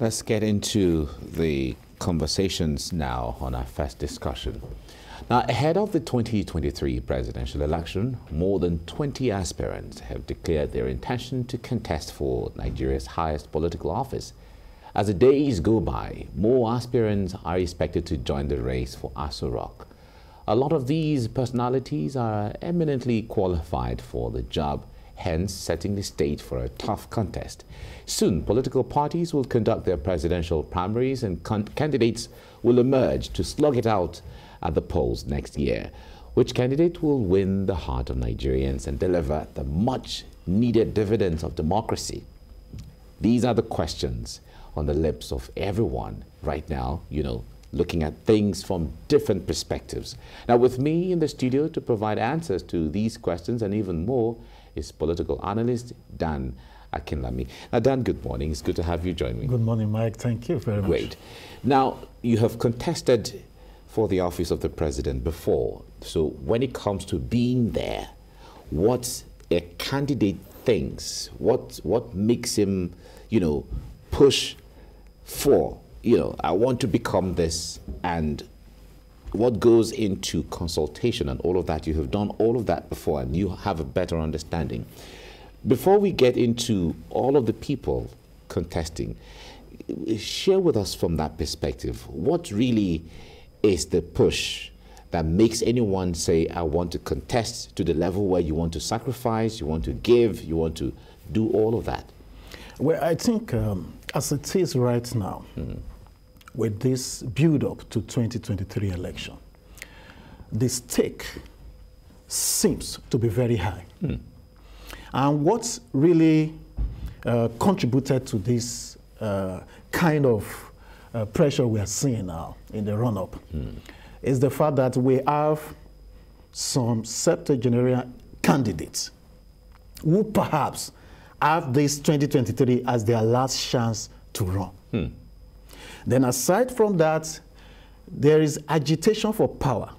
Let's get into the conversations now on our first discussion. Now, ahead of the 2023 presidential election, more than 20 aspirants have declared their intention to contest for Nigeria's highest political office. As the days go by, more aspirants are expected to join the race for Aso Rock. A lot of these personalities are eminently qualified for the job, hence setting the stage for a tough contest. Soon, political parties will conduct their presidential primaries and candidates will emerge to slug it out at the polls next year. Which candidate will win the heart of Nigerians and deliver the much needed dividends of democracy? These are the questions on the lips of everyone right now, you know, looking at things from different perspectives. Now, with me in the studio to provide answers to these questions and even more is political analyst Dan Akinlami. Now, Dan, good morning. It's good to have you join me. Good morning, Mike. Thank you very much. Great. Now, you have contested for the office of the president before. So, when it comes to being there, what a candidate thinks, what what makes him, you know, push for, you know, I want to become this, and what goes into consultation and all of that. You have done all of that before, and you have a better understanding. Before we get into all of the people contesting, share with us from that perspective what really is the push that makes anyone say, I want to contest to the level where you want to sacrifice, you want to give, you want to do all of that? Well, I think um, as it is right now, mm. With this build up to 2023 election, the stake seems to be very high. Mm. And what really uh, contributed to this uh, kind of uh, pressure we are seeing now in the run up mm. is the fact that we have some septuagenarian candidates who perhaps have this 2023 as their last chance to run. Hmm. Then, aside from that, there is agitation for power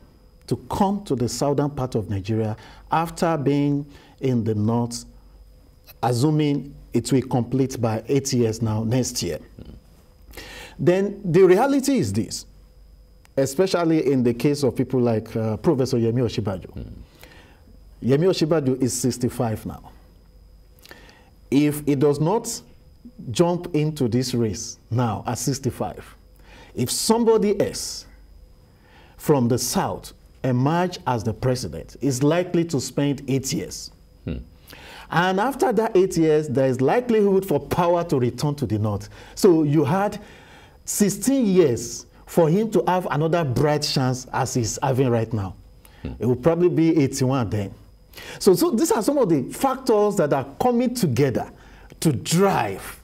to come to the southern part of Nigeria after being in the north, assuming it will complete by eight years now, next year. Then the reality is this, especially in the case of people like uh, Professor Yemi Osinbajo. Mm. Yemi Osinbajo is 65 now. If he does not jump into this race now at 65, if somebody else from the south emerge as the president, is likely to spend eight years. Hmm. And after that eight years, there is likelihood for power to return to the north. So you had 16 years for him to have another bright chance as he's having right now. Hmm. It will probably be 81 then. So, so these are some of the factors that are coming together to drive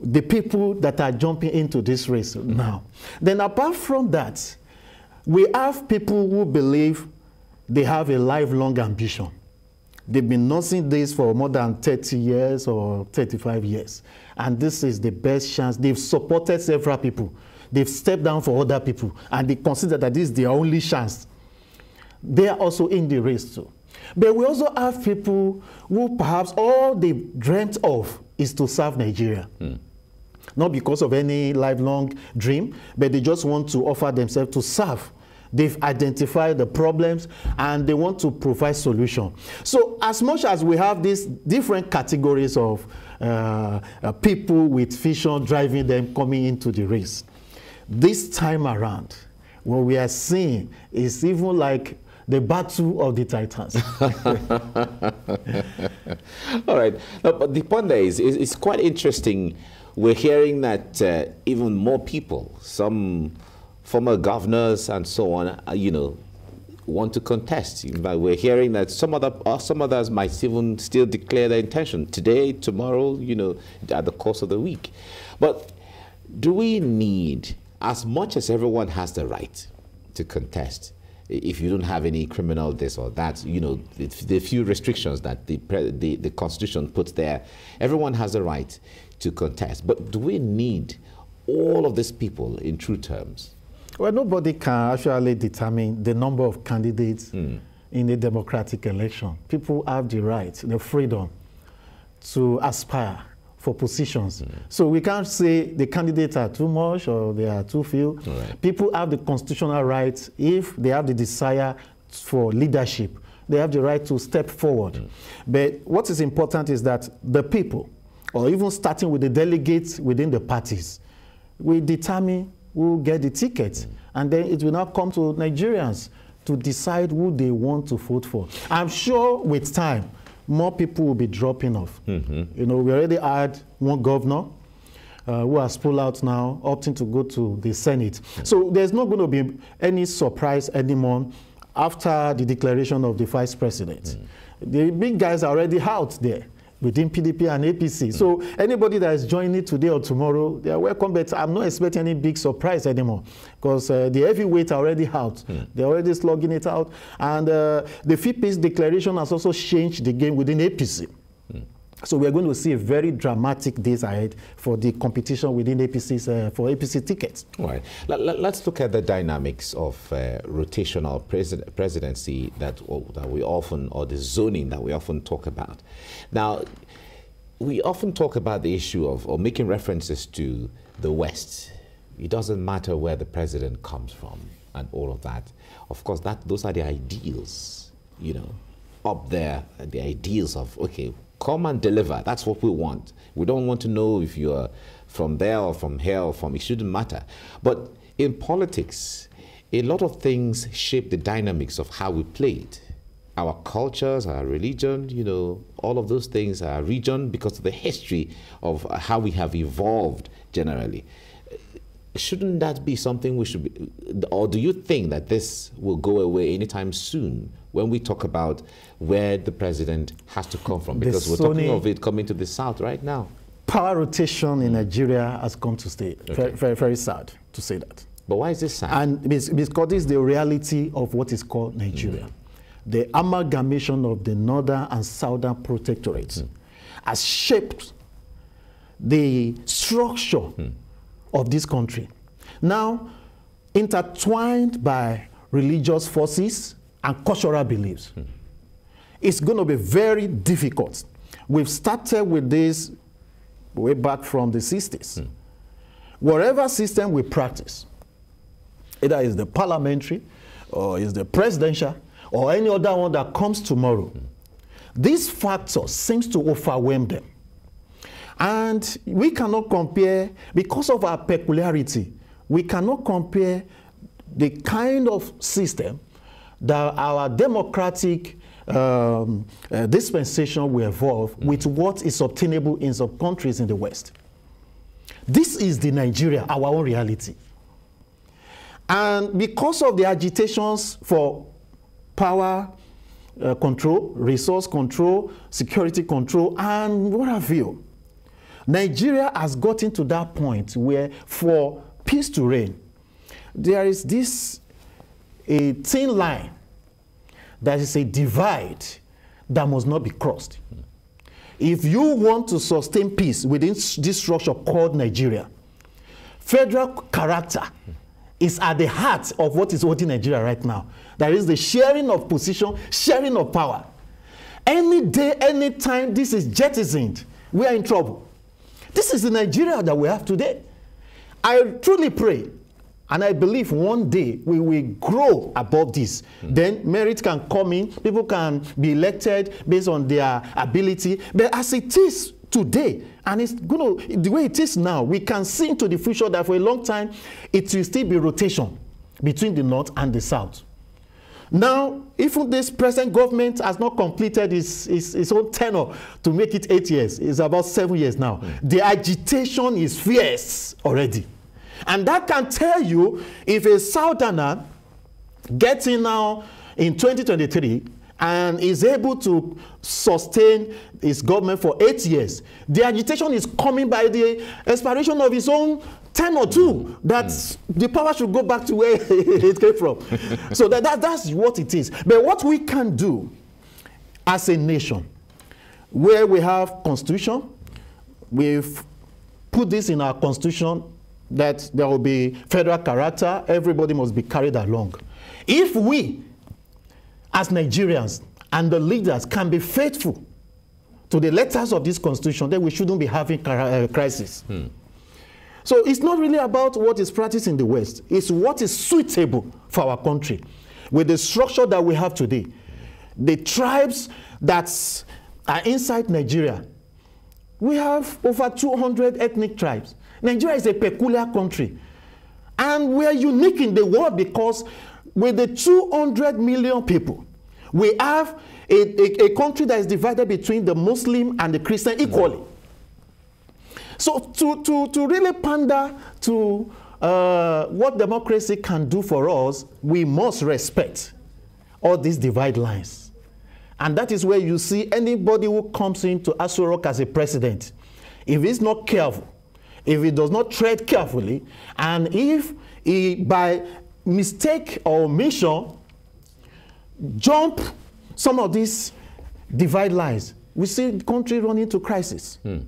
the people that are jumping into this race now. Then apart from that, we have people who believe they have a lifelong ambition. They've been nursing this for more than 30 years or 35 years. And this is the best chance. They've supported several people. They've stepped down for other people. And they consider that this is their only chance. They are also in the race too. But we also have people who perhaps all they dreamt of is to serve Nigeria. Mm. Not because of any lifelong dream, but they just want to offer themselves to serve They've identified the problems and they want to provide solution. So as much as we have these different categories of uh, uh, people with vision driving them coming into the race, this time around, what we are seeing is even like the battle of the titans. All right. No, but the point there is, is, it's quite interesting. We're hearing that uh, even more people, some former governors and so on, uh, you know, want to contest. But we're hearing that some other uh, some others might even still declare their intention today, tomorrow, you know, at the course of the week. But do we need, as much as everyone has the right to contest, if you don't have any criminal this or that, you know, the, the few restrictions that the, the, the Constitution puts there, everyone has the right to contest. But do we need all of these people in true terms? Well, nobody can actually determine the number of candidates mm. in a democratic election. People have the right, the freedom to aspire for positions. Mm. So we can't say the candidates are too much or they are too few. Right. People have the constitutional right, if they have the desire for leadership, they have the right to step forward. Mm. But what is important is that the people, or even starting with the delegates within the parties, will determine who will get the tickets. Mm. And then it will now come to Nigerians to decide who they want to vote for. I'm sure with time, more people will be dropping off. Mm -hmm. You know, we already had one governor uh, who has pulled out now, opting to go to the Senate. So there's not going to be any surprise anymore after the declaration of the vice president. Mm. The big guys are already out there within PDP and APC. Mm. So anybody that is joining today or tomorrow, they are welcome, but I'm not expecting any big surprise anymore because uh, the heavyweight are already out. Mm. They're already slugging it out. And uh, the peace declaration has also changed the game within APC. So we're going to see a very dramatic days ahead for the competition within APC's, uh, for APC tickets. Right. Let, us look at the dynamics of uh, rotational president, presidency that, that we often, or the zoning that we often talk about. Now, we often talk about the issue of, or making references to the West. It doesn't matter where the president comes from and all of that. Of course, that those are the ideals, you know, up there, the ideals of, okay, Come and deliver. That's what we want. We don't want to know if you're from there or from here or from, it shouldn't matter. But in politics, a lot of things shape the dynamics of how we play it. Our cultures, our religion, you know, all of those things, our region, because of the history of how we have evolved generally. Shouldn't that be something we should be, or do you think that this will go away anytime soon when we talk about where the president has to come from? Because we're talking of it coming to the south right now. Power rotation in Nigeria has come to stay. Okay. Very, very, very sad to say that. But why is this sad? And because it's the reality of what is called Nigeria. Mm. The amalgamation of the northern and southern protectorates mm. has shaped the structure mm. of this country. Now, intertwined by religious forces, and cultural beliefs. It's going to be very difficult. We've started with this way back from the 60s. Mm. Whatever system we practice, either is the parliamentary or is the presidential or any other one that comes tomorrow, mm. these factors seems to overwhelm them. And we cannot compare, because of our peculiarity, we cannot compare the kind of system that our democratic um, uh, dispensation will evolve mm. with what is obtainable in some countries in the West. This is the Nigeria, our own reality. And because of the agitations for power uh, control, resource control, security control, and what have you, Nigeria has gotten to that point where for peace to reign, there is this a thin line that is a divide that must not be crossed. If you want to sustain peace within this structure called Nigeria, federal character is at the heart of what is holding Nigeria right now. There is the sharing of position, sharing of power. Any day, any time this is jettisoned, we are in trouble. This is the Nigeria that we have today. I truly pray and I believe one day we will grow above this. Mm. Then merit can come in, people can be elected based on their ability. But as it is today, and it's going to, the way it is now, we can see into the future that for a long time it will still be rotation between the north and the south. Now, even this present government has not completed its, its, its, own tenure to make it eight years, it's about seven years now. Mm. The agitation is fierce already. And that can tell you if a southerner gets in now in 2023 and is able to sustain his government for eight years, the agitation is coming by the expiration of his own ten or two that mm. the power should go back to where it came from. so that, that, that's what it is. But what we can do as a nation, where we have constitution, we've put this in our constitution that there will be federal character, everybody must be carried along. If we, as Nigerians and the leaders, can be faithful to the letters of this constitution, then we shouldn't be having uh, crisis. Hmm. So it's not really about what is practiced in the West. It's what is suitable for our country. With the structure that we have today, the tribes that are inside Nigeria, we have over 200 ethnic tribes. Nigeria is a peculiar country. And we are unique in the world because with the 200 million people, we have a, a, a country that is divided between the Muslim and the Christian equally. So to, to, to really pander to uh, what democracy can do for us, we must respect all these divide lines. And that is where you see anybody who comes into Aso as a president, if he's not careful, if he does not tread carefully, and if he, by mistake or omission, jump some of these divide lines, we see the country run into crisis. Hmm.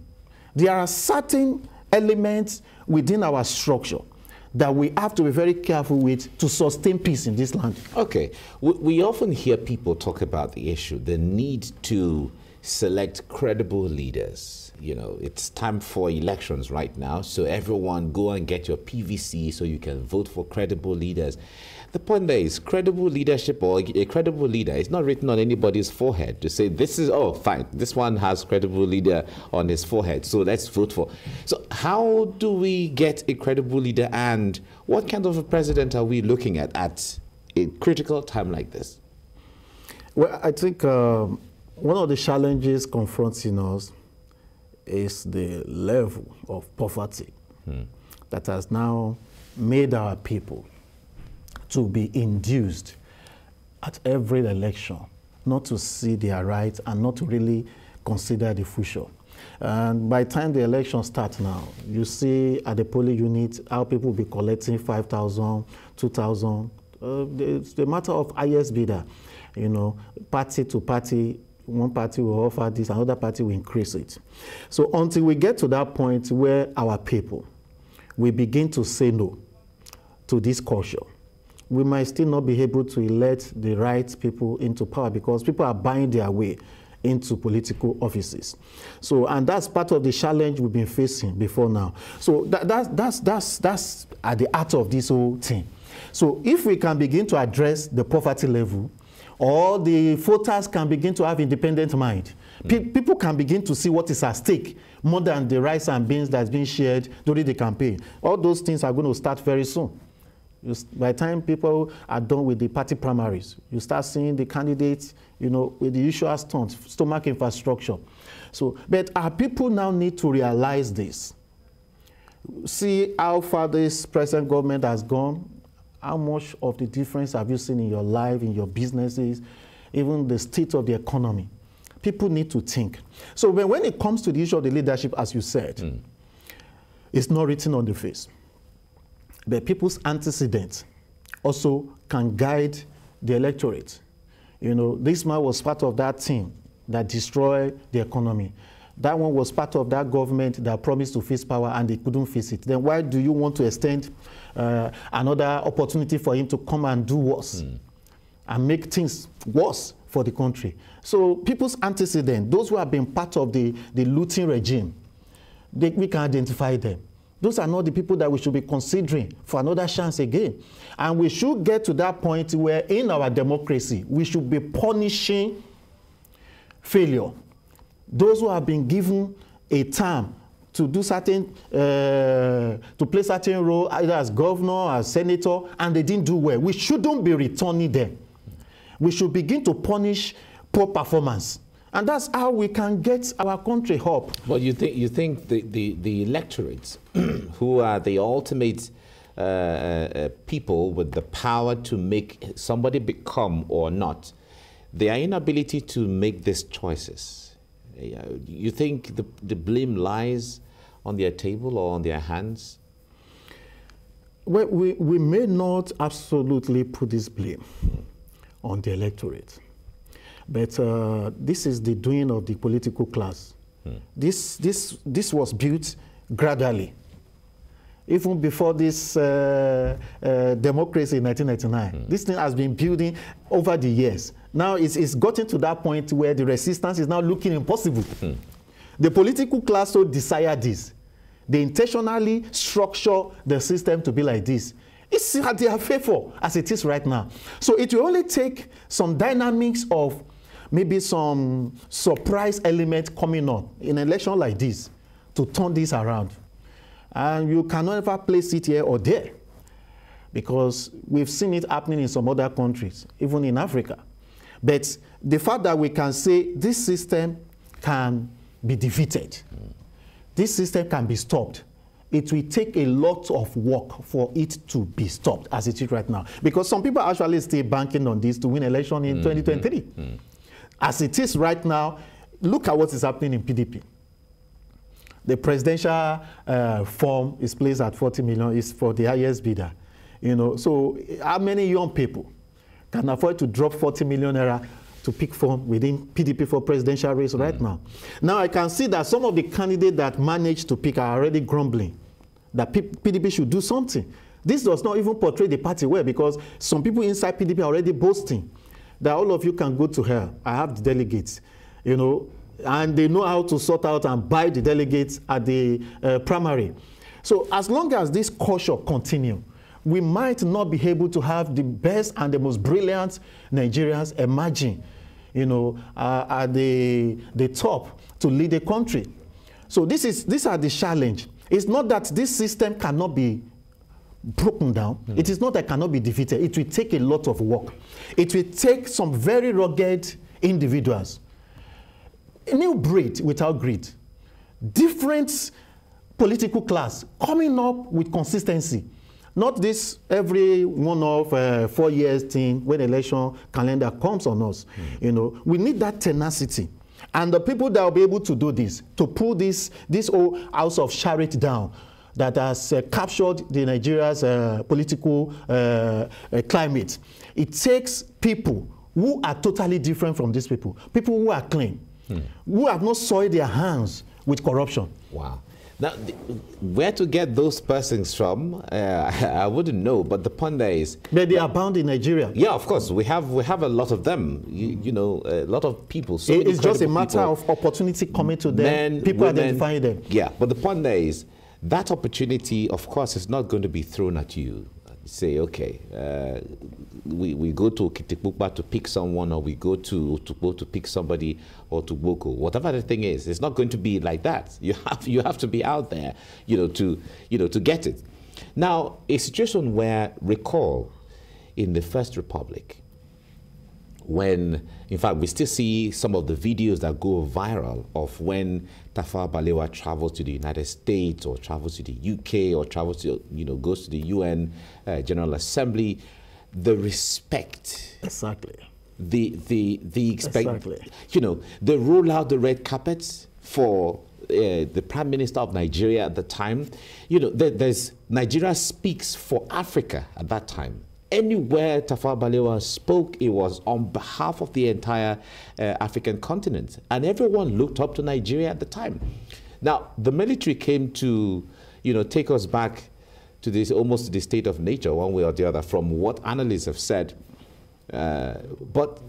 There are certain elements within our structure that we have to be very careful with to sustain peace in this land. Okay. We, we often hear people talk about the issue, the need to select credible leaders. You know, it's time for elections right now, so everyone go and get your PVC so you can vote for credible leaders. The point there is credible leadership or a credible leader is not written on anybody's forehead to say this is oh fine this one has credible leader on his forehead so let's vote for. So how do we get a credible leader and what kind of a president are we looking at at a critical time like this? Well, I think um, one of the challenges confronting us is the level of poverty hmm. that has now made our people to be induced at every election not to see their rights and not to really consider the future. And by the time the election starts now, you see at the polling unit how people will be collecting 5,000, 2,000. Uh, it's the matter of highest bidder. You know, party to party, one party will offer this, another party will increase it. So until we get to that point where our people, we begin to say no to this culture, we might still not be able to elect the right people into power because people are buying their way into political offices. So, and that's part of the challenge we've been facing before now. So that, that, that's, that's, that's at the heart of this whole thing. So if we can begin to address the poverty level, or the voters can begin to have independent mind, Pe mm. people can begin to see what is at stake more than the rice and beans that's being shared during the campaign. All those things are going to start very soon. You, by the time people are done with the party primaries, you start seeing the candidates, you know, with the usual stunts, stomach infrastructure. So, but our people now need to realize this. See how far this present government has gone. How much of the difference have you seen in your life, in your businesses, even the state of the economy? People need to think. So when it comes to the issue of the leadership, as you said, mm. it's not written on the face. But people's antecedents also can guide the electorate. You know, this man was part of that team that destroyed the economy. That one was part of that government that promised to fix power and they couldn't fix it. Then why do you want to extend uh, another opportunity for him to come and do worse mm. and make things worse for the country? So people's antecedents, those who have been part of the, the looting regime, they, we can identify them. Those are not the people that we should be considering for another chance again. And we should get to that point where in our democracy, we should be punishing failure. Those who have been given a term to do certain, uh, to play certain role either as governor, as senator, and they didn't do well. We shouldn't be returning them. We should begin to punish poor performance. And that's how we can get our country up. But you think, you think the, the, the electorates, who are the ultimate uh, uh, people with the power to make somebody become or not, their inability to make these choices, you think the, the blame lies on their table or on their hands? Well, we, we may not absolutely put this blame on the electorate. But uh, this is the doing of the political class. Hmm. This, this, this was built gradually. even before this uh, uh, democracy in 1999. Mm. This thing has been building over the years. Now it's, it's gotten to that point where the resistance is now looking impossible. Mm. The political class so desire this. They intentionally structure the system to be like this. It's at their favor as it is right now. So it will only take some dynamics of maybe some surprise element coming on in an election like this to turn this around. And you cannot ever place it here or there because we've seen it happening in some other countries, even in Africa. But the fact that we can say this system can be defeated, mm. This system can be stopped, it will take a lot of work for it to be stopped as it is right now. Because some people are actually still banking on this to win election in mm -hmm. 2023. Mm -hmm. As it is right now, look at what is happening in PDP. The presidential uh, form is placed at 40 million, is for the highest bidder. You know, so how many young people can afford to drop 40 million naira to pick from within PDP for presidential race mm. right now? Now I can see that some of the candidates that managed to pick are already grumbling that P PDP should do something. This does not even portray the party well because some people inside PDP are already boasting that all of you can go to hell. I have the delegates, you know, and they know how to sort out and buy the delegates at the uh, primary. So as long as this culture continue, we might not be able to have the best and the most brilliant Nigerians emerging, you know, uh, at the, the top to lead the country. So this is, these are the challenge. It's not that this system cannot be broken down. Mm. It is not that cannot be defeated. It will take a lot of work. It will take some very rugged individuals. A new breed without greed. Different political class coming up with consistency. Not this every one of uh, four years thing when election calendar comes on us. Mm. You know, we need that tenacity. And the people that will be able to do this, to pull this, this whole house of charity down, that has uh, captured the Nigeria's uh, political uh, uh, climate. It takes people who are totally different from these people, people who are clean, hmm. who have not soiled their hands with corruption. Wow. Now, where to get those persons from, uh, I wouldn't know. But the point there is, but they are bound in Nigeria. Yeah, of course, we have we have a lot of them. You, you know, a lot of people. So it's just a matter people, of opportunity coming to them. Men, people women, identifying them. Yeah, but the point there is, that opportunity, of course, is not going to be thrown at you. Say, okay, uh, we, we go to Okitipupa to pick someone, or we go to to to pick somebody, or to Boko, whatever the thing is. It's not going to be like that. You have you have to be out there, you know, to you know to get it. Now, a situation where recall in the First Republic, when, in fact, we still see some of the videos that go viral of when Tafawa Balewa travels to the United States or travels to the UK or travels to, you know, goes to the UN uh, General Assembly, the respect. Exactly. The, the, the expect, exactly. you know, they roll out the red carpets for uh, the prime minister of Nigeria at the time. You know, there, there's Nigeria speaks for Africa at that time anywhere Tafawa Balewa spoke, it was on behalf of the entire uh, African continent. And everyone looked up to Nigeria at the time. Now, the military came to, you know, take us back to this almost the state of nature, one way or the other, from what analysts have said. Uh, but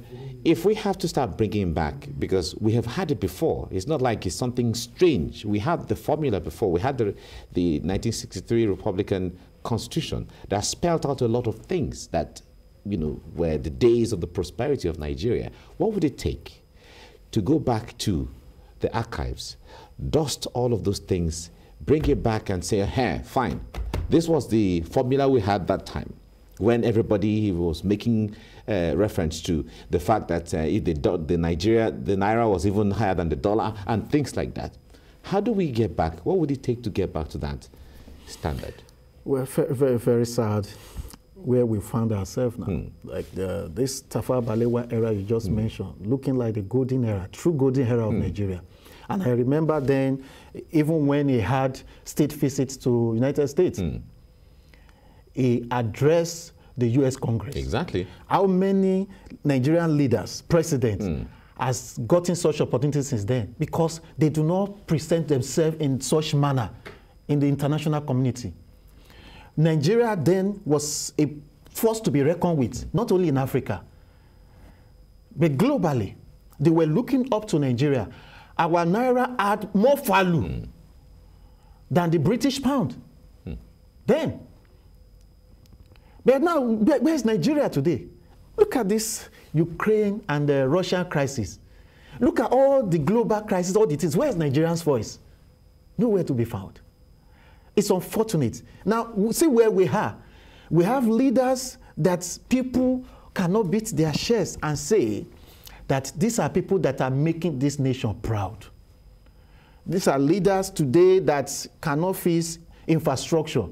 if we have to start bringing back, because we have had it before, it's not like it's something strange. We had the formula before. We had the, the 1963 Republican constitution that spelled out a lot of things that, you know, were the days of the prosperity of Nigeria. What would it take to go back to the archives, dust all of those things, bring it back and say, hey, fine, this was the formula we had that time when everybody was making uh, reference to the fact that uh, the, the Nigeria, the naira was even higher than the dollar and things like that. How do we get back? What would it take to get back to that standard? We're very, very sad where we found ourselves now. Mm. Like the, this Tafawa Balewa era you just mm. mentioned, looking like the golden era, true golden era of mm. Nigeria. And I remember then, even when he had state visits to United States, hmm. he addressed the U.S. Congress. Exactly. How many Nigerian leaders, presidents, mm. has gotten such opportunities since then? Because they do not present themselves in such manner in the international community. Nigeria then was a force to be reckoned with, not only in Africa, but globally. They were looking up to Nigeria. Our naira had more value mm. than the British pound. Mm. Then. But now, where's Nigeria today? Look at this Ukraine and the Russian crisis. Look at all the global crisis, all the things. Where's Nigerians' voice? Nowhere to be found. It's unfortunate. Now, see where we are. We have leaders that people cannot beat their chests and say that these are people that are making this nation proud. These are leaders today that cannot face infrastructure,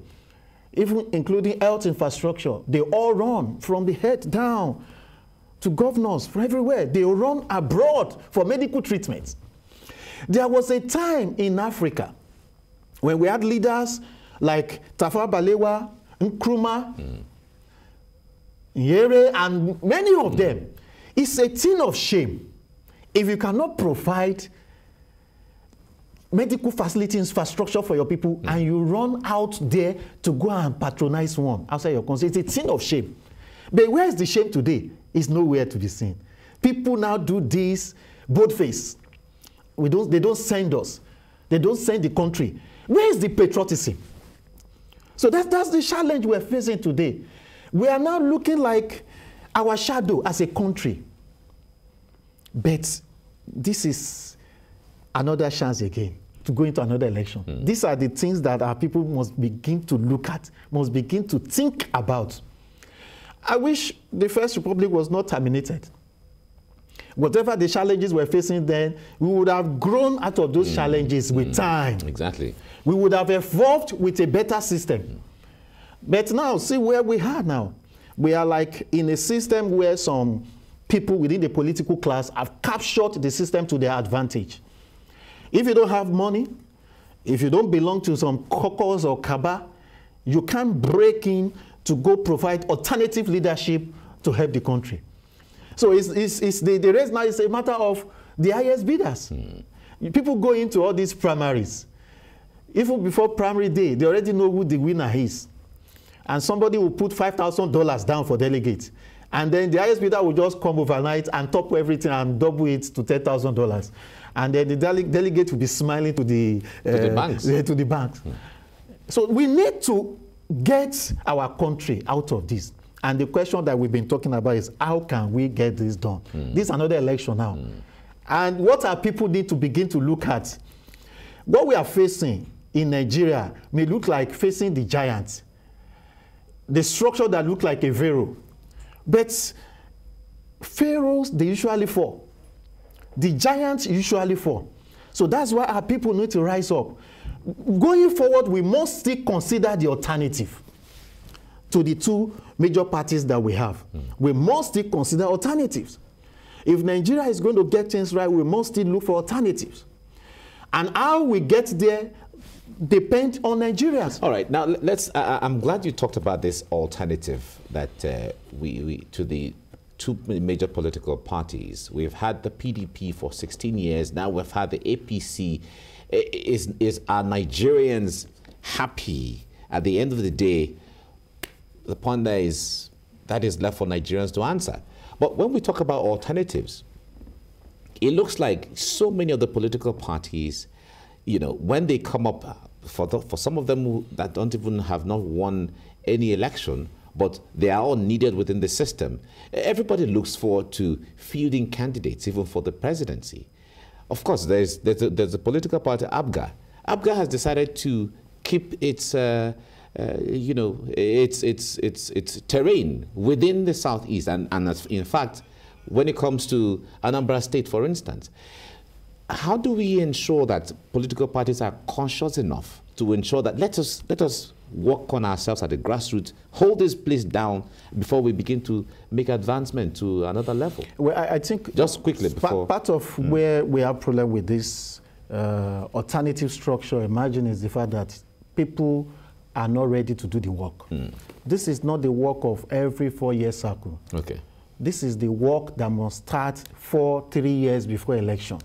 even including health infrastructure. They all run from the head down to governors from everywhere. They run abroad for medical treatment. There was a time in Africa when we had leaders like Tafawa Balewa, Nkrumah, mm. And many of mm. them, it's a thing of shame if you cannot provide medical facility infrastructure for your people mm. and you run out there to go and patronize one outside your country. It's a thing of shame. But where is the shame today? It's nowhere to be seen. People now do this boldface. We don't, they don't send us. They don't send the country. Where is the patriotism? So that's, that's the challenge we're facing today. We are now looking like our shadow as a country. But this is another chance again to go into another election. Mm. These are the things that our people must begin to look at, must begin to think about. I wish the First Republic was not terminated. Whatever the challenges we're facing then, we would have grown out of those mm. challenges with mm. time. Exactly we would have evolved with a better system. But now, see where we are now. We are like in a system where some people within the political class have captured the system to their advantage. If you don't have money, if you don't belong to some caucus or cabal, you can't break in to go provide alternative leadership to help the country. So it's, it's, it's the, the race now is a matter of the highest bidders. Mm. People go into all these primaries even before primary day, they already know who the winner is. And somebody will put $5,000 down for delegates. And then the highest bidder will just come overnight and top everything and double it to $10,000. And then the dele delegate will be smiling to the, uh, to the banks. Uh, to the banks. Hmm. So we need to get our country out of this. And the question that we've been talking about is how can we get this done? Mm. This is another election now. Mm. And what our people need to begin to look at? What we are facing in Nigeria may look like facing the giants. The structure that look like a pharaoh. But pharaohs, they usually fall. The giants usually fall. So that's why our people need to rise up. Going forward, we must still consider the alternative to the two major parties that we have. Mm. We must still consider alternatives. If Nigeria is going to get things right, we must still look for alternatives. And how we get there depends on Nigerians. All right, now let's. I'm glad you talked about this alternative that uh, we, we to the two major political parties. We've had the PDP for 16 years. Now we've had the APC. Is is are Nigerians happy at the end of the day? The point there is that is left for Nigerians to answer. But when we talk about alternatives, it looks like so many of the political parties you know, when they come up, for, the, for some of them that don't even have not won any election, but they are all needed within the system, everybody looks forward to fielding candidates, even for the presidency. Of course, there's, there's, a, there's a political party, APGA. APGA has decided to keep its, uh, uh, you know, its, its, its, its terrain within the southeast. And, and in fact, when it comes to Anambra State, for instance, how do we ensure that political parties are conscious enough to ensure that let us let us work on ourselves at the grassroots, hold this place down before we begin to make advancement to another level? Well, I, I think just quickly before part of mm. where we have problem with this uh, alternative structure, imagine is the fact that people are not ready to do the work. Mm. This is not the work of every four-year cycle. Okay. This is the work that must start four, three years before election.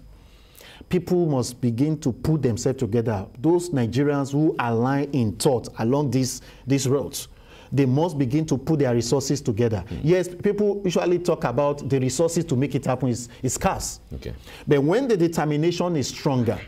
people must begin to put themselves together. Those Nigerians who align in thought along these, these roads, they must begin to put their resources together. Mm. Yes, people usually talk about the resources to make it happen is, is scarce. Okay. But when the determination is stronger,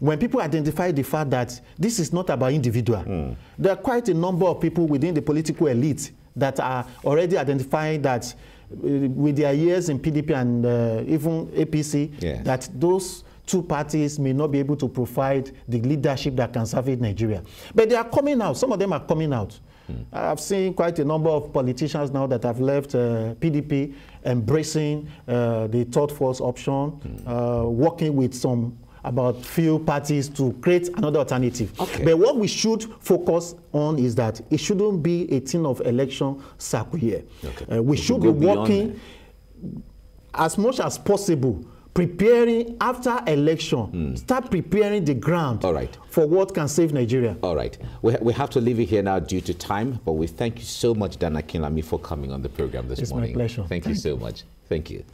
when people identify the fact that this is not about individual, mm. there are quite a number of people within the political elite that are already identifying that uh, with their years in PDP and uh, even APC, yes. that those two parties may not be able to provide the leadership that can serve Nigeria. But they are coming out. Some of them are coming out. Mm. I've seen quite a number of politicians now that have left uh, PDP embracing uh, the third force option, mm. working with some about few parties to create another alternative. Okay. But what we should focus on is that it shouldn't be a thing of election cycle here. Okay. Uh, we, should be working as much as possible preparing after election mm. start preparing the ground All right. for what can save nigeria all right we, we have to leave it here now due to time but we thank you so much Dan Akinlami for coming on the program this it's morning my pleasure thank, thank you so much thank you